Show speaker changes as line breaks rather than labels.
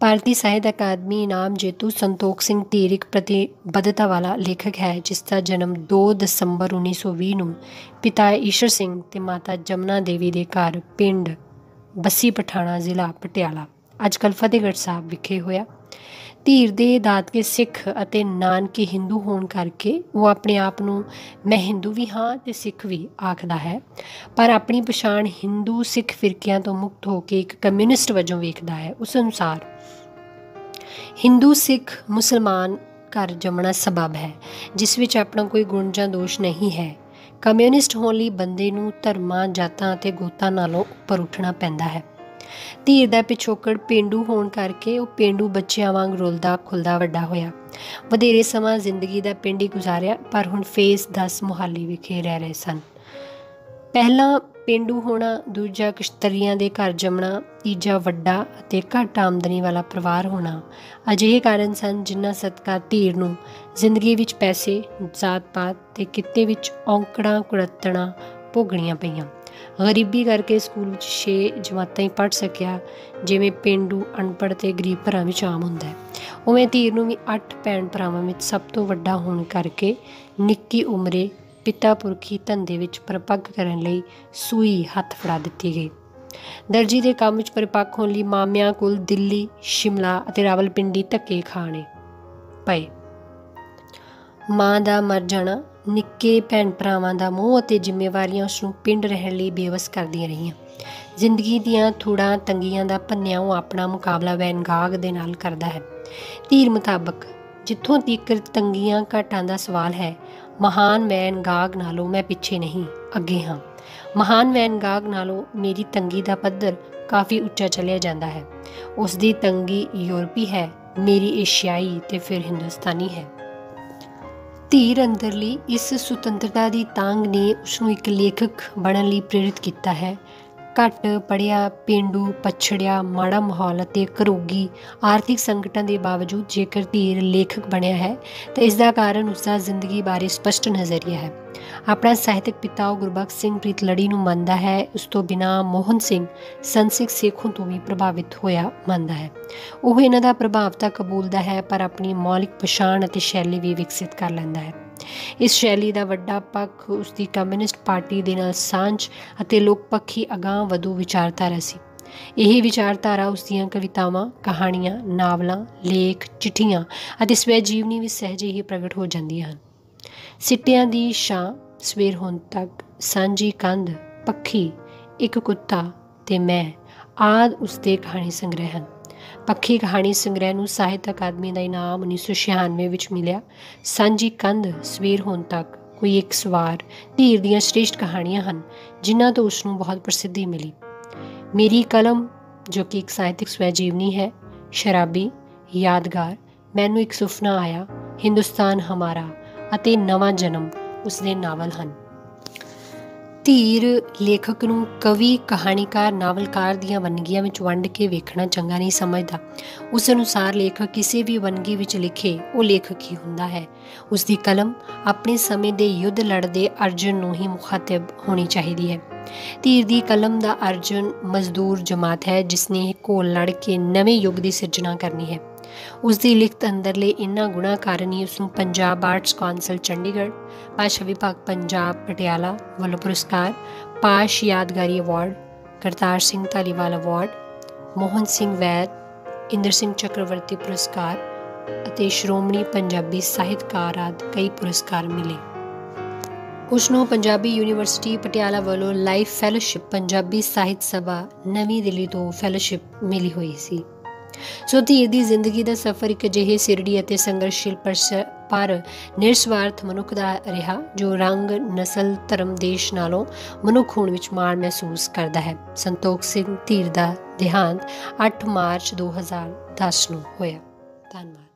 ਭਾਰਤੀ ਸਾਹਿਤ ਅਕਾਦਮੀ ਇਨਾਮ ਜੇਤੂ ਸੰਤੋਖ ਸਿੰਘ ਧੀਰ ਇੱਕ ਪ੍ਰਤੀਬੱਧਤਾ ਵਾਲਾ ਲੇਖਕ ਹੈ, ਜਿਸ ਦਾ ਜਨਮ 2 ਦਸੰਬਰ 1920 ਨੂੰ ਪਿਤਾ ਈਸ਼ਰ ਸਿੰਘ ਤੇ ਮਾਤਾ ਜਮਨਾ ਦੇਵੀ ਦੇ ਘਰ ਪਿੰਡ ਬੱਸੀ ਪਠਾਣਾ ਜ਼ਿਲ੍ਹਾ ਪਟਿਆਲਾ। ਅੱਜਕੱਲ ਫਤਿਹਗੜ੍ਹ ਸਾਹਿਬ ਵਿਖੇ ਹੋਇਆ। ਧੀਰ ਦੇ ਦਾਦਕੇ ਸਿੱਖ ਅਤੇ ਨਾਨਕੇ ਹਿੰਦੂ ਹੋਣ ਕਰਕੇ ਉਹ ਆਪਣੇ ਆਪ ਨੂੰ ਮੈਂ ਹਿੰਦੂ ਵੀ ਹਾਂ ਤੇ ਸਿੱਖ ਵੀ ਆਖਦਾ ਹੈ। ਪਰ ਆਪਣੀ ਪਛਾਣ ਹਿੰਦੂ ਸਿੱਖ ਫਿਰਕਿਆਂ ਤੋਂ ਮੁਕਤ ਹੋ ਕੇ ਇੱਕ ਕਮਿਊਨਿਸਟ ਵਜੋਂ ਵੇਖਦਾ ਹੈ। ਉਸ ਅਨੁਸਾਰ ਹਿੰਦੂ ਸਿੱਖ ਮੁਸਲਮਾਨ ਘਰ ਜੰਮਣਾ ਸਬਬ ਹੈ, ਜਿਸ ਵਿੱਚ ਆਪਣਾ ਕੋਈ ਗੁਣ ਜਾਂ ਦੋਸ਼ ਨਹੀਂ ਹੈ। ਕਮਿਊਨਿਸਟ ਹੋਣ ਲਈ ਬੰਦੇ ਨੂੰ ਧਰਮਾਂ, ਜਾਤਾਂ ਅਤੇ ਗੋਤਾਂ ਨਾਲੋਂ ਉੱਪਰ ਉੱਠਣਾ ਪੈਂਦਾ ਹੈ। ਧੀਰ ਦਾ ਪਿਛੋਕੜ ਪਿੰਡੂ ਹੋਣ ਕਰਕੇ ਉਹ ਪਿੰਡੂ ਬੱਚਿਆਂ ਵਾਂਗ ਰੁਲਦਾ ਖੁੱਲਦਾ ਵੱਡਾ ਹੋਇਆ। ਵਧੇਰੇ ਸਮਾਂ ਜ਼ਿੰਦਗੀ ਦਾ ਪਿੰਡੀ ਗੁਜ਼ਾਰਿਆ, ਪਰ ਹੁਣ ਫੇਸ 10 ਮੁਹਾਲੀ ਵਿਖੇ ਰਹਿ ਰਹੇ ਸਨ। ਪਹਿਲਾ ਪਿੰਡੂ ਹੋਣਾ, ਦੂਜਾ ਕਿਸ਼ਤਰੀਆਂ ਦੇ ਘਰ ਜੰਮਣਾ, ਤੀਜਾ ਵੱਡਾ ਅਤੇ ਘੱਟ ਆਮਦਨੀ ਵਾਲਾ ਪਰਿਵਾਰ ਹੋਣਾ ਅਜਿਹੇ ਕਾਰਨ ਸਨ ਜਿਨ੍ਹਾਂ ਸਦਕਾ ਧੀਰ ਨੂੰ ਜ਼ਿੰਦਗੀ ਵਿੱਚ ਪੈਸੇ, ਜਾਤ-ਪਾਤ ਤੇ ਕਿੱਤੇ ਵਿੱਚ ਔਂਕੜਾਂ ਕੁੜੱਤਣਾ ਭੋਗਣੀਆਂ ਪਈਆਂ। ਗਰੀਬੀ ਕਰਕੇ ਸਕੂਲ ਵਿੱਚ 6 ਜਮਾਤਾਂ ਹੀ ਪੜ੍ਹ ਸਕਿਆ, ਜਿਵੇਂ ਪਿੰਡੂ, ਅਨਪੜ੍ਹ ਤੇ ਗਰੀਬ ਭਰਾ ਵਿੱਚ ਆਮ ਹੁੰਦਾ ਹੈ। ਉਵੇਂ ਧੀਰ ਨੂੰ ਵੀ 8 ਭੈਣ ਭਰਾਵਾਂ ਵਿੱਚ ਸਭ ਤੋਂ ਵੱਡਾ ਹੋਣ ਕਰਕੇ ਨਿੱਕੀ ਉਮਰੇ ਪਿਤਾ ਪੁਰਖੀ ਧੰਦੇ ਵਿੱਚ ਪਰਪੱਕ ਕਰਨ ਲਈ ਸੂਈ ਹੱਥ ਫੜਾ ਦਿੱਤੀ ਗਈ। ਦਰਜੀ ਦੇ ਕੰਮ ਵਿੱਚ ਪਰਪੱਕ ਹੋਣ ਲਈ ਮਾਮਿਆਂ ਕੋਲ ਦਿੱਲੀ, ਸ਼ਿਮਲਾ ਅਤੇ ਰਾਵਲਪਿੰਡੀ ਧੱਕੇ ਖਾਣੇ ਪਏ। ਮਾਂ ਦਾ ਮਰ ਜਾਣਾ ਨਿੱਕੇ ਭੈਣ ਭਰਾਵਾਂ ਦਾ ਮੋਹ ਅਤੇ ਜ਼ਿੰਮੇਵਾਰੀਆਂ ਉਸ ਨੂੰ ਪਿੰਡ ਰਹਿਣ ਲਈ ਬੇਵਸ ਕਰਦੀਆਂ ਰਹੀਆਂ। ਜ਼ਿੰਦਗੀ ਦੀਆਂ ਥੋੜਾ ਤੰਗੀਆਂ ਦਾ ਭੰਨਿਆ ਉਹ ਆਪਣਾ ਮੁਕਾਬਲਾ ਵੈਨਗਾਗ ਦੇ ਨਾਲ ਕਰਦਾ ਹੈ। ਧੀਰ ਮੁਤਾਬਕ ਜਿੱਥੋਂ ਤੀਕਰ ਤੰਗੀਆਂ ਘਾਟਾਂ ਦਾ ਸਵਾਲ ਹੈ, ਮਹਾਨ ਵੈਨਗਾਗ ਨਾਲੋਂ ਮੈਂ ਪਿੱਛੇ ਨਹੀਂ, ਅੱਗੇ ਹਾਂ। ਮਹਾਨ ਵੈਨਗਾਗ ਨਾਲੋਂ ਮੇਰੀ ਤੰਗੀ ਦਾ ਪੱਧਰ ਕਾਫੀ ਉੱਚਾ ਚਲਿਆ ਜਾਂਦਾ ਹੈ। ਉਸ ਦੀ ਤੰਗੀ ਯੂਰਪੀ ਹੈ, ਮੇਰੀ ਏਸ਼ੀਆਈ ਤੇ ਫਿਰ ਹਿੰਦੁਸਤਾਨੀ ਹੈ। ਧੀਰ ਅੰਦਰਲੀ ਇਸ ਸੁਤੰਤਰਤਾ ਦੀ ਤਾਂਗ ਨੇ ਉਸ ਨੂੰ ਇੱਕ ਲੇਖਕ ਬਣਨ ਲਈ ਪ੍ਰੇਰਿਤ ਕੀਤਾ ਹੈ। ਘੱਟ ਪੜਿਆ ਪਿੰਡੂ, ਪਛੜਿਆ, ਮਾੜਾ ਮਾਹੌਲ ਅਤੇ ਘਰੋਗੀ ਆਰਥਿਕ ਸੰਕਟਾਂ ਦੇ ਬਾਵਜੂਦ ਜੇਕਰ ਧੀਰ ਲੇਖਕ ਬਣਿਆ ਹੈ, ਤਾਂ ਇਸ ਦਾ ਕਾਰਨ ਉਸ ਦਾ ਜ਼ਿੰਦਗੀ ਬਾਰੇ ਸਪਸ਼ਟ ਨਜ਼ਰੀਆ ਹੈ। ਆਪਣਾ ਸਾਹਿਤਕ ਪਿਤਾ ਉਹ ਗੁਰਬਖਸ਼ ਸਿੰਘ ਪ੍ਰੀਤ ਲੜੀ ਨੂੰ ਮੰਨਦਾ ਹੈ, ਉਸ ਤੋਂ ਬਿਨਾ ਮੋਹਨ ਸਿੰਘ ਸੰਸਿਕ ਸੇਖੋਂ ਤੋਂ ਵੀ ਪ੍ਰਭਾਵਿਤ ਹੋਇਆ ਮੰਨਦਾ ਹੈ। ਉਹ ਇਹਨਾਂ ਦਾ ਪ੍ਰਭਾਵ ਤਾਂ ਕਬੂਲਦਾ ਹੈ, ਪਰ ਆਪਣੀ ਮੌਲਿਕ ਪਛਾਣ ਅਤੇ ਸ਼ੈਲੀ ਵੀ ਵਿਕਸਿਤ ਕਰ ਲੈਂਦਾ ਹੈ। ਇਸ ਸ਼ੈਲੀ ਦਾ ਵੱਡਾ ਪੱਖ ਉਸ ਦੀ ਕਮਿਊਨਿਸਟ ਪਾਰਟੀ ਦੇ ਨਾਲ ਸਾਂਝ ਅਤੇ ਲੋਕ ਪੱਖੀ ਅਗਾਹ ਵਧੂ ਵਿਚਾਰਧਾਰਾ ਸੀ। ਇਹ ਵਿਚਾਰਧਾਰਾ ਉਸ ਦੀਆਂ ਕਵਿਤਾਵਾਂ, ਕਹਾਣੀਆਂ, ਨਾਵਲਾਂ, ਲੇਖ, ਚਿੱਠੀਆਂ ਅਤੇ ਸਵੈ ਜੀਵਨੀ ਵਿੱਚ ਸਹਿਜੇ ਹੀ ਪ੍ਰਗਟ ਹੋ ਜਾਂਦੀਆਂ ਹਨ। ਸਿੱਟਿਆਂ ਦੀ ਛਾਂ ਸਵੇਰ ਹੋਣ ਤੱਕ ਸਾਂਝੀ ਕੰਧ, ਪੱਖੀ, ਇੱਕ ਕੁੱਤਾ ਤੇ ਮੈਂ ਆਦ ਉਸ ਦੇ ਕਹਾਣੀ ਸੰਗ੍ਰਹਿ ਹਨ। ਪੱਖੀ ਕਹਾਣੀ ਸੰਗ੍ਰਹਿ ਨੂੰ ਸਾਹਿਤ ਅਕਾਦਮੀ ਦਾ ਇਨਾਮ 1996 ਵਿੱਚ ਮਿਲਿਆ। ਸਾਂਝੀ ਕੰਧ ਸਵੇਰ ਹੋਣ ਤੱਕ ਕੋਈ ਇੱਕ ਸਵਾਰ ਧੀਰ ਦੀਆਂ ਸ੍ਰੇਸ਼ਟ ਕਹਾਣੀਆਂ ਹਨ, ਜਿਨ੍ਹਾਂ ਤੋਂ ਉਸ ਨੂੰ ਬਹੁਤ ਪ੍ਰਸਿੱਧੀ ਮਿਲੀ। ਮੇਰੀ ਕਲਮ ਜੋ ਕਿ ਇੱਕ ਸਾਹਿਤਿਕ ਸਵੈ ਜੀਵਨੀ ਹੈ, ਸ਼ਰਾਬੀ, ਯਾਦਗਾਰ, ਮੈਨੂੰ ਇੱਕ ਸੁਪਨਾ ਆਇਆ, ਹਿੰਦੁਸਤਾਨ ਹਮਾਰਾ ਅਤੇ ਨਵਾਂ ਜਨਮ ਉਸ ਦੇ ਨਾਵਲ ਹਨ। ਧੀਰ ਲੇਖਕ ਨੂੰ ਕਵੀ, ਕਹਾਣੀਕਾਰ, ਨਾਵਲਕਾਰ ਦੀਆਂ ਵੰਨਗੀਆਂ ਵਿੱਚ ਵੰਡ ਕੇ ਵੇਖਣਾ ਚੰਗਾ ਨਹੀਂ ਸਮਝਦਾ। ਉਸ ਅਨੁਸਾਰ ਲੇਖਕ ਕਿਸੇ ਵੀ ਵੰਨਗੀ ਵਿੱਚ ਲਿਖੇ ਉਹ ਲੇਖਕ ਹੀ ਹੁੰਦਾ ਹੈ। ਉਸ ਦੀ ਕਲਮ ਆਪਣੇ ਸਮੇਂ ਦੇ ਯੁੱਧ ਲੜਦੇ ਅਰਜਨ ਨੂੰ ਹੀ ਮੁਖਾਤਬ ਹੋਣੀ ਚਾਹੀਦੀ ਹੈ। ਧੀਰ ਦੀ ਕਲਮ ਦਾ ਅਰਜਨ ਮਜ਼ਦੂਰ ਜਮਾਤ ਹੈ ਜਿਸ ਨੇ ਘੋਲ ਲੜ ਕੇ ਨਵੇਂ ਯੁੱਗ ਦੀ ਸਿਰਜਣਾ ਕਰਨੀ ਹੈ। ਉਸ ਦੀ ਲਿਖਤ ਅੰਦਰਲੇ ਇਨ੍ਹਾਂ ਗੁਣਾ ਕਾਰਨ ਹੀ ਉਸ ਨੂੰ ਪੰਜਾਬ ਆਰਟਸ ਕਾਉਂਸਲ ਚੰਡੀਗੜ੍ਹ, ਭਾਸ਼ਾ ਵਿਭਾਗ, ਪੰਜਾਬ, ਪਟਿਆਲਾ ਵੱਲੋਂ ਪੁਰਸਕਾਰ, ਪਾਸ਼ ਯਾਦਗਾਰੀ ਅਵਾਰਡ ਕਰਤਾਰ ਸਿੰਘ ਧਾਲੀਵਾਲ ਅਵਾਰਡ ਮੋਹਨ ਸਿੰਘ ਵੈਦ, ਇੰਦਰ ਸਿੰਘ ਚੱਕਰਵਰਤੀ ਪੁਰਸਕਾਰ ਅਤੇ ਸ਼੍ਰੋਮਣੀ ਪੰਜਾਬੀ ਸਾਹਿਤਕਾਰ ਆਦਿ ਕਈ ਪੁਰਸਕਾਰ ਮਿਲੇ। ਉਸ ਨੂੰ ਪੰਜਾਬੀ ਯੂਨੀਵਰਸਿਟੀ ਪਟਿਆਲਾ ਵੱਲੋਂ ਲਾਈਫ ਫੈਲੋਸ਼ਿਪ ਪੰਜਾਬੀ ਸਾਹਿਤ ਸਭਾ, ਨਵੀਂ ਦਿੱਲੀ ਤੋਂ ਫੈਲੋਸ਼ਿਪ ਮਿਲੀ ਹੋਈ ਸੀ। ਸੋ ਧੀਰ ਦੀ ਜ਼ਿੰਦਗੀ ਦਾ ਸਫ਼ਰ ਇੱਕ ਅਜਿਹੇ ਸਿਰੜੀ ਅਤੇ ਸੰਘਰਸ਼ੀਲ ਪਰ ਨਿਰਸਵਾਰਥ ਮਨੁੱਖ ਦਾ ਰਿਹਾ, ਜੋ ਰੰਗ, ਨਸਲ, ਧਰਮ, ਦੇਸ਼ ਨਾਲੋਂ ਮਨੁੱਖ ਹੋਣ ਵਿੱਚ ਮਾਣ ਮਹਿਸੂਸ ਕਰਦਾ ਹੈ। ਸੰਤੋਖ ਸਿੰਘ ਧੀਰ ਦਾ ਦੇਹਾਂਤ 8 ਮਾਰਚ 2010 ਨੂੰ ਹੋਇਆ। ਧੰਨਵਾਦ।